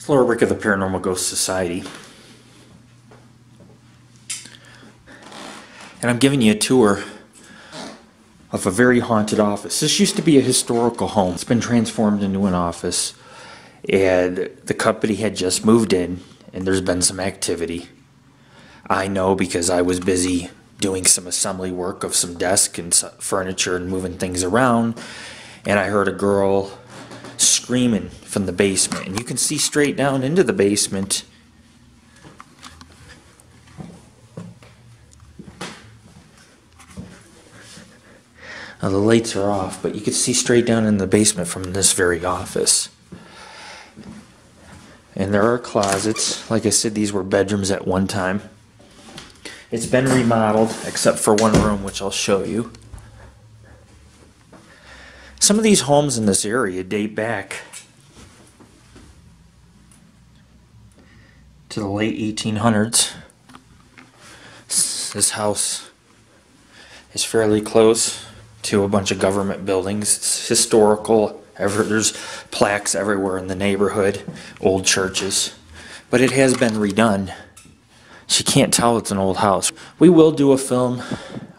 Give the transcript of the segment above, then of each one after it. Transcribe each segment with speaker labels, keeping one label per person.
Speaker 1: It's Lord Rick of the Paranormal Ghost Society. And I'm giving you a tour of a very haunted office. This used to be a historical home. It's been transformed into an office. And the company had just moved in, and there's been some activity. I know because I was busy doing some assembly work of some desk and furniture and moving things around. And I heard a girl screaming from the basement. And you can see straight down into the basement. Now, the lights are off, but you can see straight down in the basement from this very office. And there are closets. Like I said, these were bedrooms at one time. It's been remodeled, except for one room, which I'll show you. Some of these homes in this area date back to the late 1800s. This house is fairly close to a bunch of government buildings. It's historical. Ever, there's plaques everywhere in the neighborhood, old churches. But it has been redone. She can't tell it's an old house. We will do a film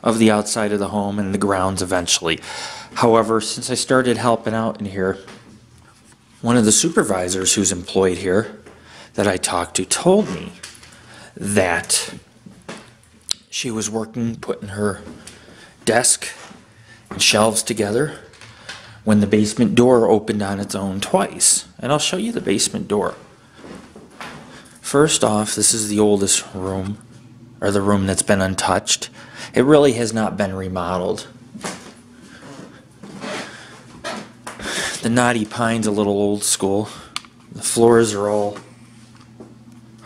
Speaker 1: of the outside of the home and the grounds eventually. However, since I started helping out in here, one of the supervisors who's employed here that I talked to told me that she was working putting her desk and shelves together when the basement door opened on its own twice. And I'll show you the basement door. First off, this is the oldest room, or the room that's been untouched. It really has not been remodeled. The knotty pine's a little old school. The floors are all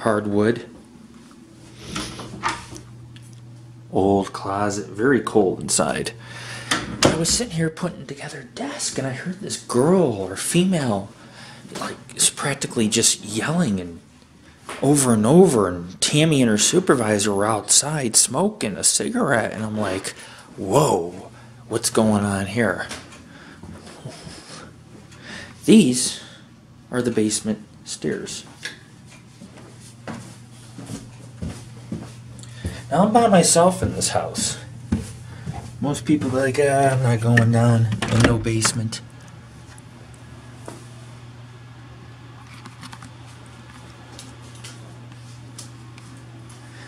Speaker 1: hardwood. Old closet, very cold inside. I was sitting here putting together a desk and I heard this girl or female like is practically just yelling and over and over and Tammy and her supervisor were outside smoking a cigarette and I'm like, whoa, what's going on here? These are the basement stairs. Now I'm by myself in this house. Most people are like, ah, I'm not going down in no basement.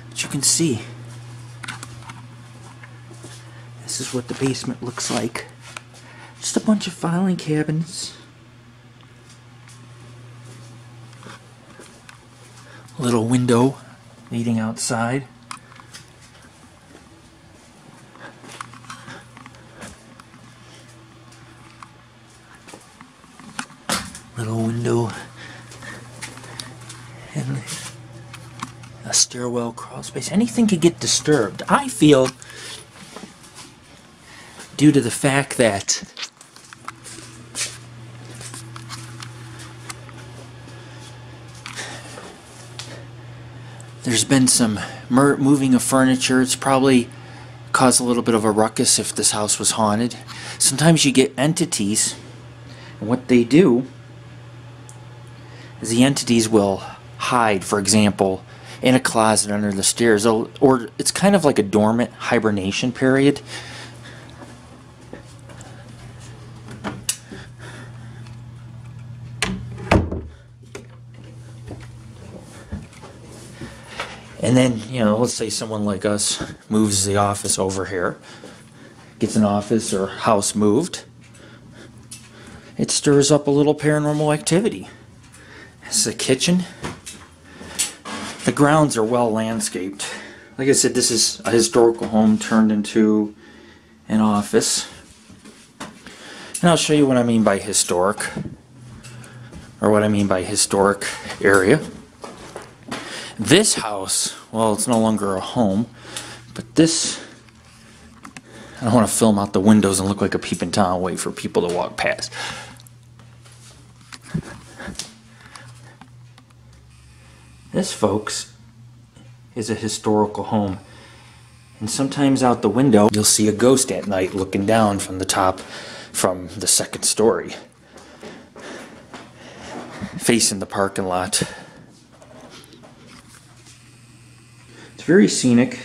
Speaker 1: But you can see, this is what the basement looks like. Just a bunch of filing cabinets. Little window leading outside. little window and a stairwell crawl space. Anything could get disturbed. I feel due to the fact that there's been some moving of furniture. It's probably caused a little bit of a ruckus if this house was haunted. Sometimes you get entities, and what they do is the entities will hide, for example, in a closet under the stairs, or it's kind of like a dormant hibernation period. And then, you know, let's say someone like us moves the office over here, gets an office or house moved. It stirs up a little paranormal activity. This is a kitchen. Grounds are well landscaped. Like I said, this is a historical home turned into an office. And I'll show you what I mean by historic, or what I mean by historic area. This house, well, it's no longer a home, but this, I don't want to film out the windows and look like a peeping Tom and wait for people to walk past. This, folks, is a historical home. And sometimes out the window, you'll see a ghost at night looking down from the top from the second story. facing the parking lot. It's very scenic.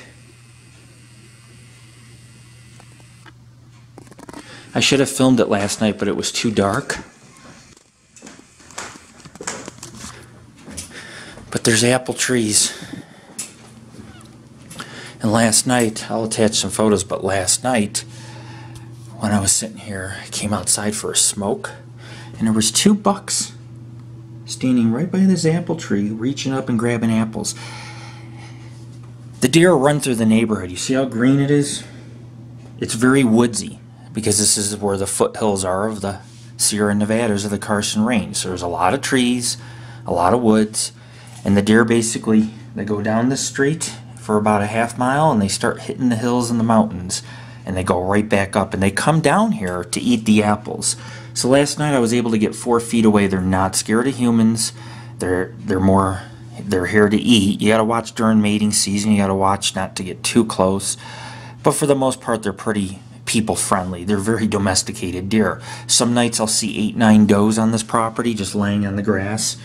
Speaker 1: I should have filmed it last night, but it was too dark. But there's apple trees. And last night, I'll attach some photos, but last night, when I was sitting here, I came outside for a smoke, and there was two bucks standing right by this apple tree, reaching up and grabbing apples. The deer run through the neighborhood. You see how green it is? It's very woodsy because this is where the foothills are of the Sierra Nevadas of the Carson Range. So there's a lot of trees, a lot of woods, and the deer basically they go down the street for about a half mile and they start hitting the hills and the mountains and they go right back up and they come down here to eat the apples. So last night I was able to get four feet away. They're not scared of humans. They're they're more they're here to eat. You gotta watch during mating season. You gotta watch not to get too close. But for the most part, they're pretty people friendly. They're very domesticated deer. Some nights I'll see eight, nine does on this property just laying on the grass.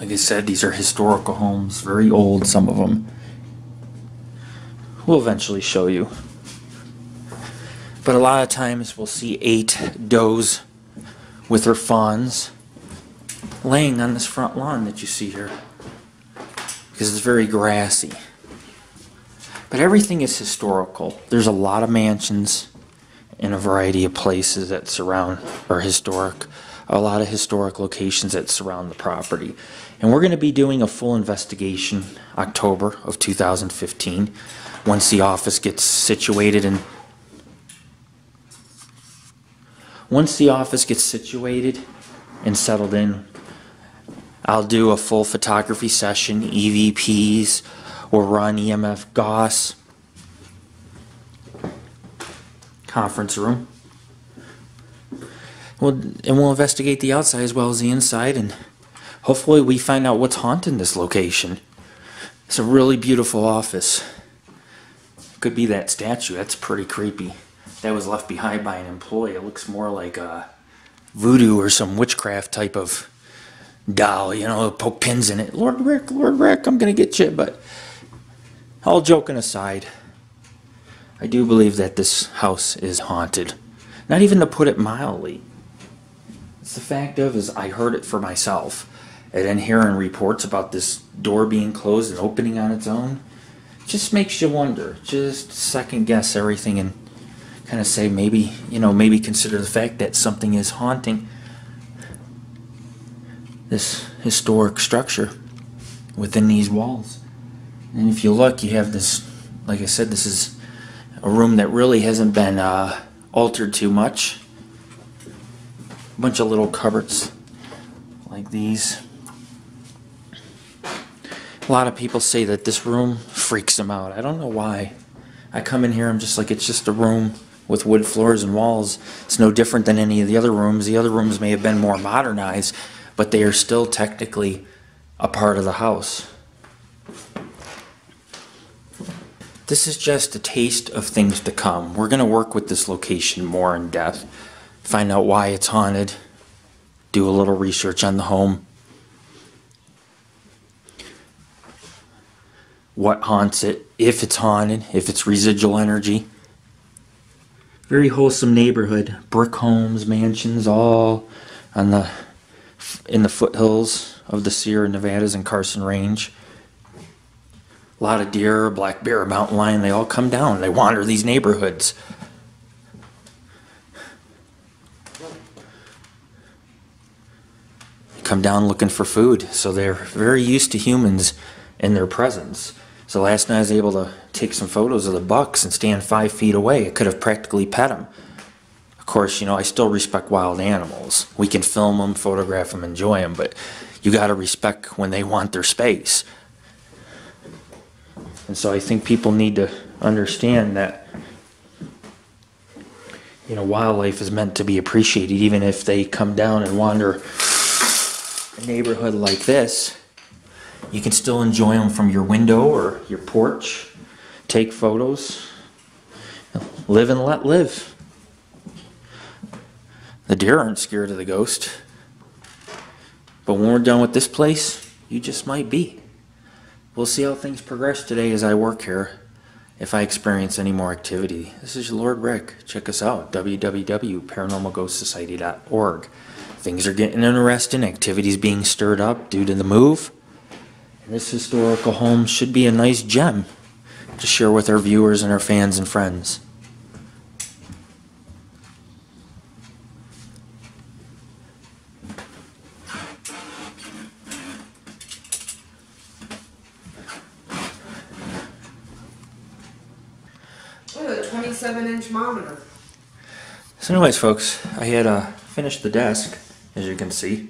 Speaker 1: Like I said, these are historical homes, very old, some of them. We'll eventually show you. But a lot of times we'll see eight does with their fawns laying on this front lawn that you see here because it's very grassy. But everything is historical. There's a lot of mansions in a variety of places that surround are historic, a lot of historic locations that surround the property. And we're going to be doing a full investigation October of 2015 once the office gets situated and once the office gets situated and settled in I'll do a full photography session, EVPs, or run EMF GOS conference room. We'll, and we'll investigate the outside as well as the inside, and hopefully we find out what's haunting this location. It's a really beautiful office. Could be that statue. That's pretty creepy. That was left behind by an employee. It looks more like a voodoo or some witchcraft type of doll, you know, poke pins in it. Lord Rick, Lord Rick, I'm going to get you. But all joking aside, I do believe that this house is haunted. Not even to put it mildly. The fact of is I heard it for myself. And then hearing reports about this door being closed and opening on its own just makes you wonder. Just second guess everything and kind of say maybe, you know, maybe consider the fact that something is haunting this historic structure within these walls. And if you look, you have this, like I said, this is a room that really hasn't been uh, altered too much. A bunch of little cupboards like these. A lot of people say that this room freaks them out. I don't know why. I come in here, I'm just like, it's just a room with wood floors and walls. It's no different than any of the other rooms. The other rooms may have been more modernized, but they are still technically a part of the house. This is just a taste of things to come. We're going to work with this location more in depth, find out why it's haunted, do a little research on the home. What haunts it, if it's haunted, if it's residual energy. Very wholesome neighborhood, brick homes, mansions, all on the in the foothills of the Sierra Nevadas and Carson Range. A lot of deer, black bear, mountain lion, they all come down. They wander these neighborhoods. Come down looking for food, so they're very used to humans in their presence. So last night I was able to take some photos of the bucks and stand five feet away. I could have practically pet them Of course, you know, I still respect wild animals. We can film them, photograph them, enjoy them, but you got to respect when they want their space. And so I think people need to understand that you know, wildlife is meant to be appreciated even if they come down and wander a neighborhood like this. You can still enjoy them from your window or your porch. Take photos. Live and let live. The deer aren't scared of the ghost. But when we're done with this place, you just might be. We'll see how things progress today as I work here. If I experience any more activity, this is Lord Rick. Check us out www.paranormalghostsociety.org. Things are getting interesting, activities being stirred up due to the move. And this historical home should be a nice gem to share with our viewers and our fans and friends.
Speaker 2: Look at a 27 inch monitor.
Speaker 1: So, anyways, folks, I had uh, finished the desk, as you can see,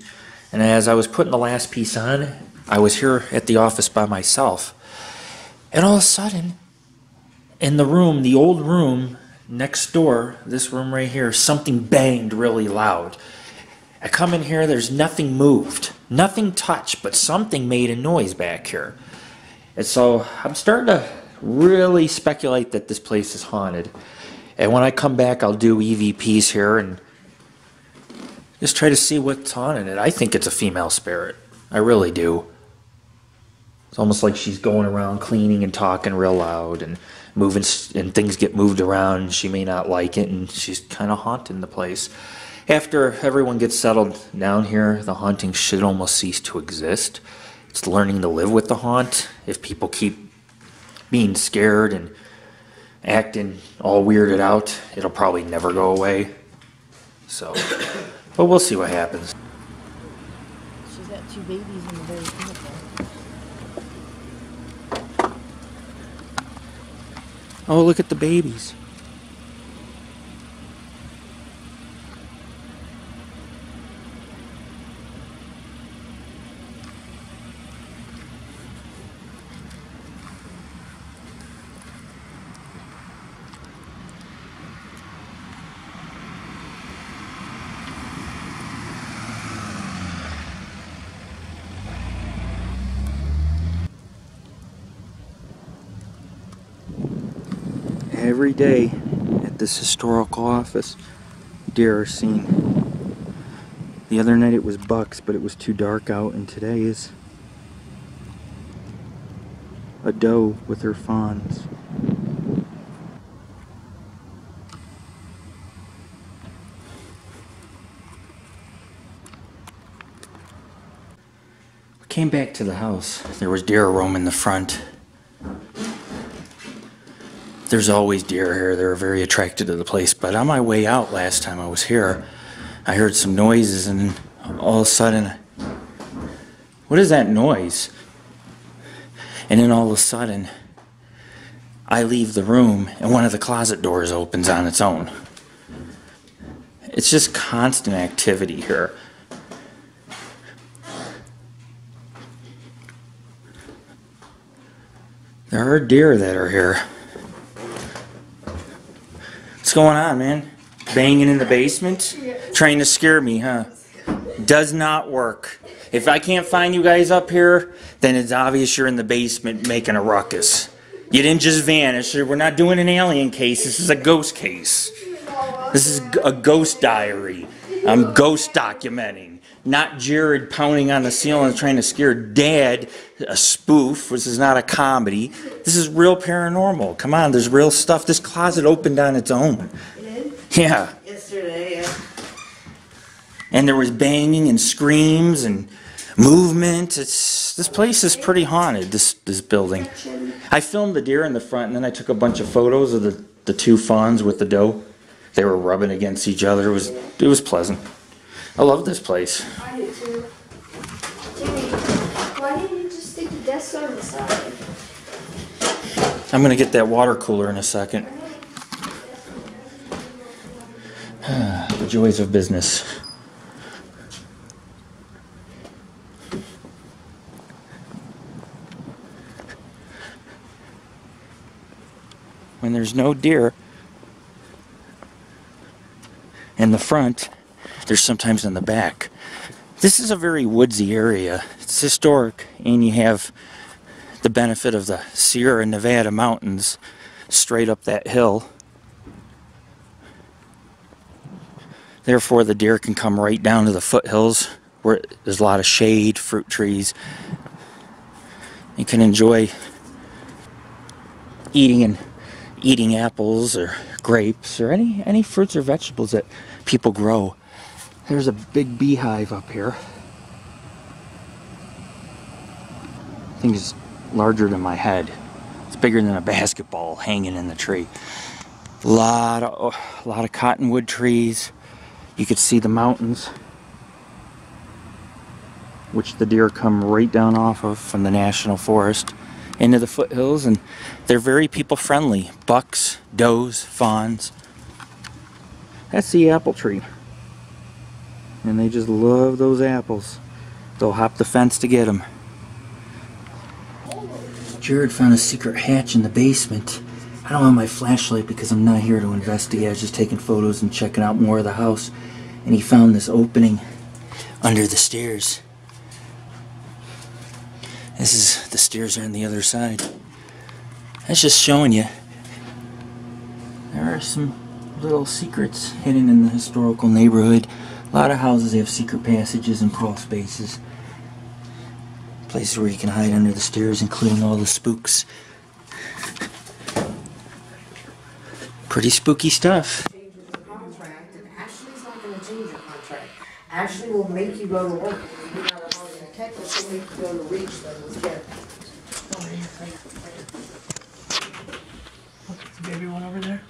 Speaker 1: and as I was putting the last piece on, I was here at the office by myself, and all of a sudden, in the room, the old room next door, this room right here, something banged really loud. I come in here, there's nothing moved, nothing touched, but something made a noise back here. And so I'm starting to really speculate that this place is haunted. And when I come back, I'll do EVPs here and just try to see what's haunted it. I think it's a female spirit. I really do. It's almost like she's going around cleaning and talking real loud and moving, and things get moved around. And she may not like it, and she's kind of haunting the place. After everyone gets settled down here, the haunting should almost cease to exist. It's learning to live with the haunt. If people keep being scared and acting all weirded out, it'll probably never go away. So, but we'll see what happens.
Speaker 3: She's got two babies in the very front.
Speaker 1: Oh, look at the babies. Every day at this historical office, deer are seen. The other night it was bucks, but it was too dark out, and today is a doe with her fawns. We came back to the house. There was deer roaming the front. There's always deer here. They're very attracted to the place. But on my way out last time I was here, I heard some noises, and all of a sudden, what is that noise? And then all of a sudden, I leave the room, and one of the closet doors opens on its own. It's just constant activity here. There are deer that are here. What's going on, man? Banging in the basement? Trying to scare me, huh? Does not work. If I can't find you guys up here, then it's obvious you're in the basement making a ruckus. You didn't just vanish. We're not doing an alien case. This is a ghost case. This is a ghost diary. I'm ghost documenting. Not Jared pounding on the ceiling trying to scare dad, a spoof. This is not a comedy. This is real paranormal. Come on, there's real stuff. This closet opened on its own. Yeah.
Speaker 2: Yesterday, yeah.
Speaker 1: And there was banging and screams and movement. It's this place is pretty haunted. This this building. I filmed the deer in the front, and then I took a bunch of photos of the the two fawns with the doe. They were rubbing against each other. It was it was pleasant. I love this place.
Speaker 4: I do too. Jimmy, why didn't you just stick the desk on the side?
Speaker 1: I'm gonna get that water cooler in a second. the joys of business. When there's no deer in the front, there's sometimes in the back. This is a very woodsy area. It's historic, and you have the benefit of the Sierra Nevada mountains straight up that hill. Therefore, the deer can come right down to the foothills where there's a lot of shade, fruit trees. You can enjoy eating and eating apples or grapes or any any fruits or vegetables that people grow. There's a big beehive up here. I think it's larger than my head. It's bigger than a basketball hanging in the tree. A lot of oh, a lot of cottonwood trees. You could see the mountains, which the deer come right down off of from the national forest into the foothills, and they're very people friendly. Bucks, does, fawns. That's the apple tree, and they just love those apples. They'll hop the fence to get them. Jared found a secret hatch in the basement. I don't have my flashlight because I'm not here to investigate. I was just taking photos and checking out more of the house. And he found this opening under the stairs. This is the stairs are on the other side. That's just showing you there are some little secrets hidden in the historical neighborhood. A lot of houses have secret passages and crawl spaces. Places where you can hide under the stairs, including all the spooks. Pretty spooky stuff.
Speaker 2: changes the contract, and Ashley's not gonna change your contract. Ashley will make you go to work. You're not a hard in Texas, she'll make you go to reach them oh, instead.
Speaker 5: Baby one over there.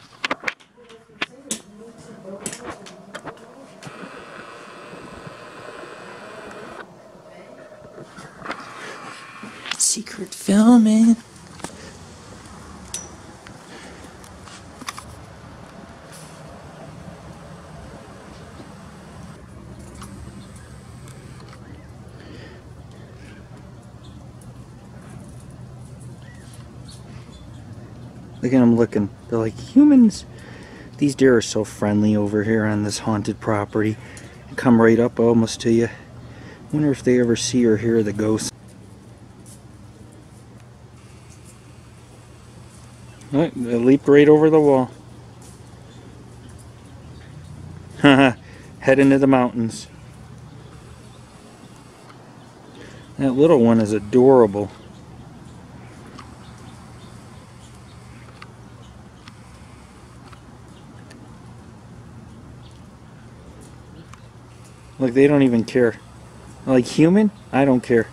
Speaker 1: Secret filming. Look at them looking. They're like humans. These deer are so friendly over here on this haunted property. Come right up almost to you. Wonder if they ever see or hear the ghosts. Look, they leaped right over the wall. Head into the mountains. That little one is adorable. Like they don't even care. Like human, I don't care.